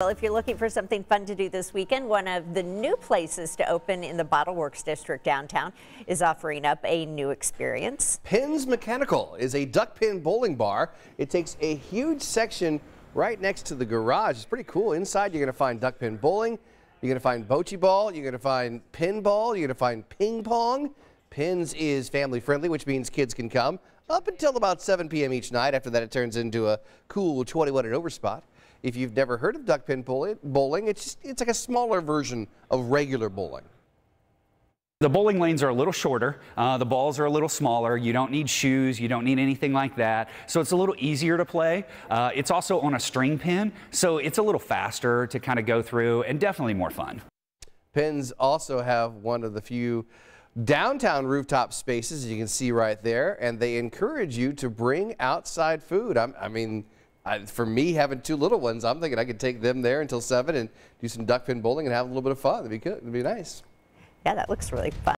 Well, if you're looking for something fun to do this weekend, one of the new places to open in the Bottleworks district downtown is offering up a new experience. Pins Mechanical is a duckpin bowling bar. It takes a huge section right next to the garage. It's pretty cool. Inside, you're going to find duckpin bowling. You're going to find bocce ball. You're going to find pinball. You're going to find ping pong. Pins is family friendly, which means kids can come up until about 7 p.m. each night. After that, it turns into a cool 21 and over spot. If you've never heard of duckpin bowling, it's, just, it's like a smaller version of regular bowling. The bowling lanes are a little shorter. Uh, the balls are a little smaller. You don't need shoes. You don't need anything like that. So it's a little easier to play. Uh, it's also on a string pin, so it's a little faster to kind of go through and definitely more fun. Pins also have one of the few downtown rooftop spaces you can see right there, and they encourage you to bring outside food. I'm, i mean, I, for me, having two little ones, I'm thinking I could take them there until 7 and do some duckpin bowling and have a little bit of fun. It'd be good. It'd be nice. Yeah, that looks really fun.